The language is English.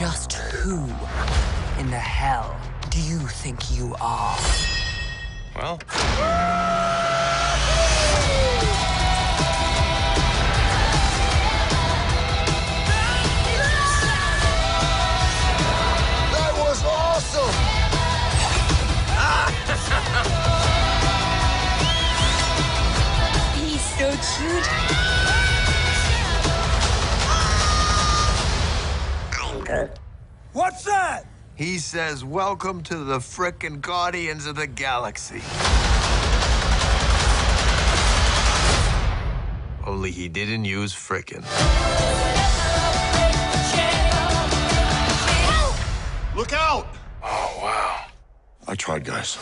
Just who in the hell do you think you are? Well, That was awesome! He's so cute. What's that? He says, Welcome to the frickin' Guardians of the Galaxy. Only he didn't use frickin'. Look out! oh wow. I tried, guys.